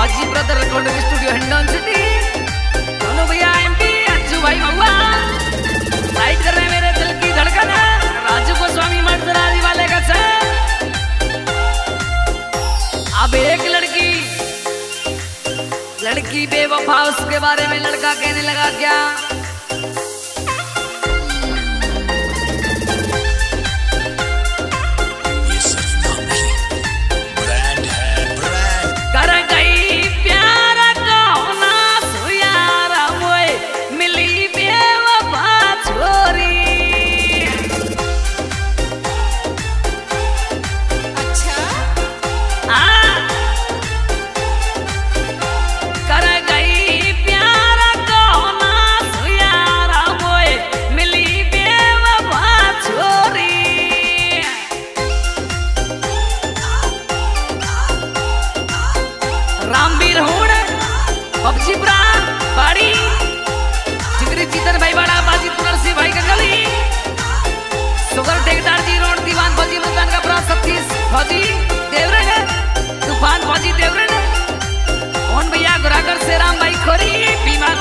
बाजी brother recording studio Hindon city दोनों भैया एमपी अज्जू भाई महुआ। लाइट कर रहे मेरे दिल की धड़कन। राजू को स्वामी मर्दनारी वाले का सर। अब एक लड़की लड़की बेवफा, उसके बारे में लड़का कहने लगा क्या? सतीश फौजी देवरे ने तूफ़ान फौजी देवरे ने कौन भैया गुरागर से राम भाई खोरी बीमार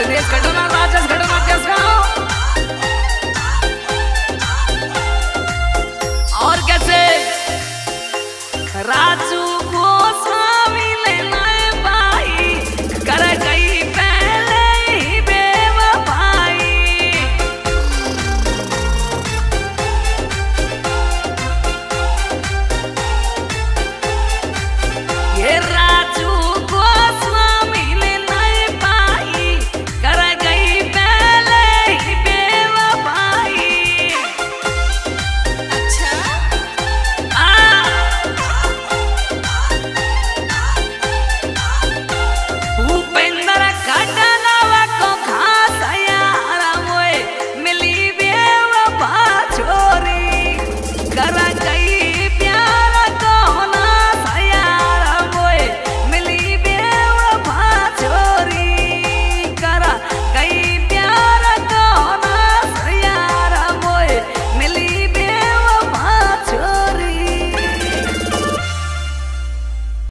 राजस घटना राजस घटना